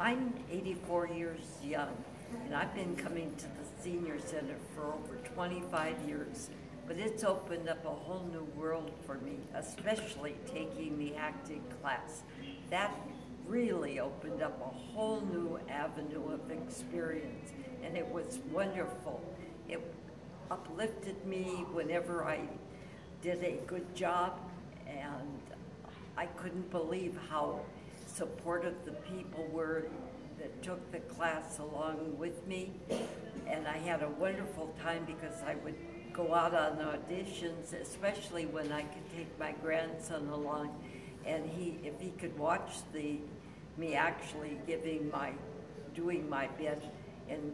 I'm 84 years young, and I've been coming to the senior center for over 25 years. But it's opened up a whole new world for me, especially taking the acting class. That really opened up a whole new avenue of experience, and it was wonderful. It uplifted me whenever I did a good job, and I couldn't believe how supportive the people were that took the class along with me. And I had a wonderful time because I would go out on auditions, especially when I could take my grandson along. And he, if he could watch the, me actually giving my, doing my bit. And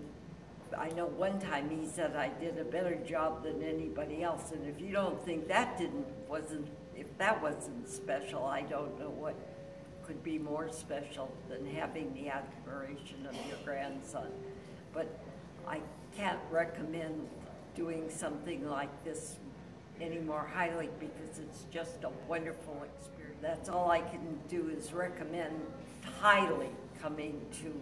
I know one time he said I did a better job than anybody else. And if you don't think that didn't, wasn't, if that wasn't special, I don't know what could be more special than having the admiration of your grandson. But I can't recommend doing something like this any more highly because it's just a wonderful experience. That's all I can do is recommend highly coming to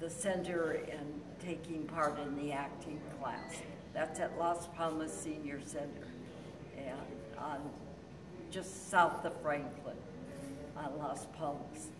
the center and taking part in the acting class. That's at Las Palmas Senior Center and on just south of Franklin on Las Palmas.